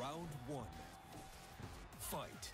Round one. Fight.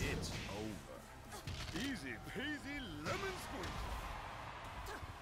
It's over. Easy peasy lemon squeeze.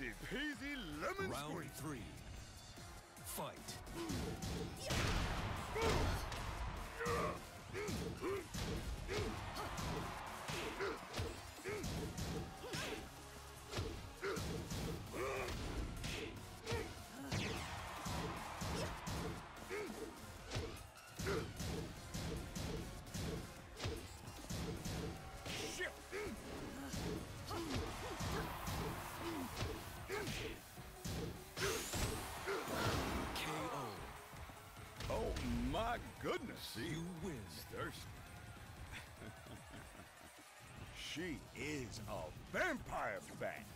Easy peasy lemon Round squeeze. three. Fight. Goodness. See, You win. thirsty. she is a vampire bat.